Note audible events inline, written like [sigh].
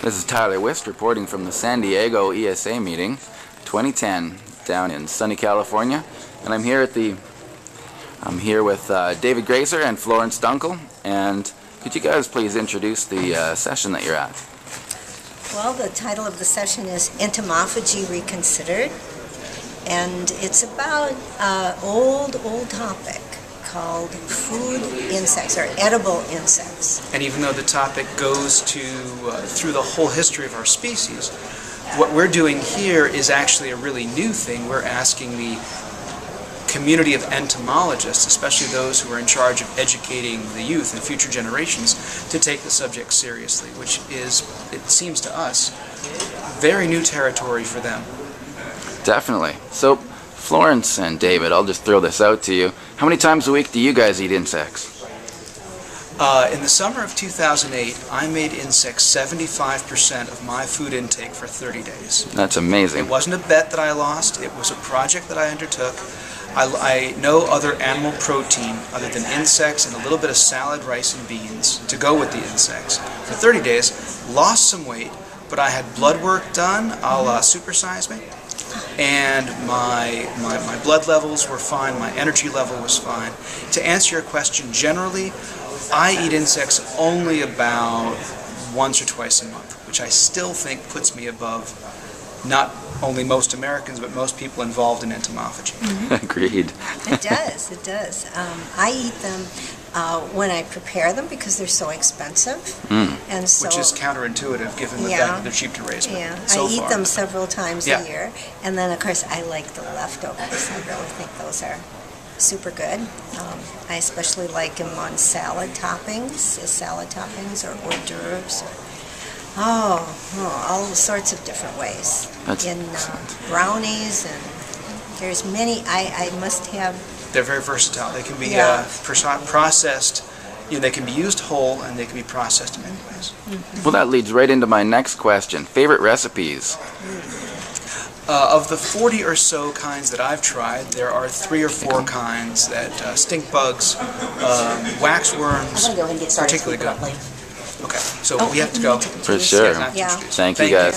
This is Tyler Wist reporting from the San Diego ESA meeting 2010 down in sunny California. And I'm here at the I'm here with uh, David Gracer and Florence Dunkel. And could you guys please introduce the uh, session that you're at? Well, the title of the session is Entomophagy Reconsidered, and it's about an old, old topic called food insects or edible insects. And even though the topic goes to uh, through the whole history of our species, what we're doing here is actually a really new thing. We're asking the community of entomologists, especially those who are in charge of educating the youth and future generations, to take the subject seriously, which is, it seems to us, very new territory for them. Definitely. So, Florence and David, I'll just throw this out to you. How many times a week do you guys eat insects? Uh, in the summer of 2008, I made insects 75% of my food intake for 30 days. That's amazing. It wasn't a bet that I lost, it was a project that I undertook. I, I know other animal protein other than insects and a little bit of salad, rice, and beans to go with the insects. For 30 days, lost some weight, but I had blood work done, a la supersize me, and my, my, my blood levels were fine, my energy level was fine. To answer your question, generally, I eat insects only about once or twice a month, which I still think puts me above not only most Americans, but most people involved in entomophagy. [laughs] Agreed. It does, it does. Um, I eat them uh, when I prepare them because they're so expensive, and so Which is counterintuitive given the Yeah. fact that they're cheap to raise. but yeah, so I eat far. them several times Yeah. a year, and then of course I like the leftovers. I really think those are super good. Um, I especially like them on salad toppings, as salad toppings or hors d'oeuvres. Or, oh, oh, all sorts of different ways. That's in uh, brownies and there's many. I, I must have They're very versatile. They can be Yeah. uh, perso- processed, you know, they can be used whole and they can be processed in many ways. Well, that leads right into my next question. Favorite recipes? Uh, of the 40 or so kinds that I've tried, there are three or four kinds that uh, stink bugs, um, waxworms, I'm gonna go ahead and get started. particularly good. Okay, so Oh, we have to go. For sure. Yeah, I have to Yeah. introduce. Thank you guys.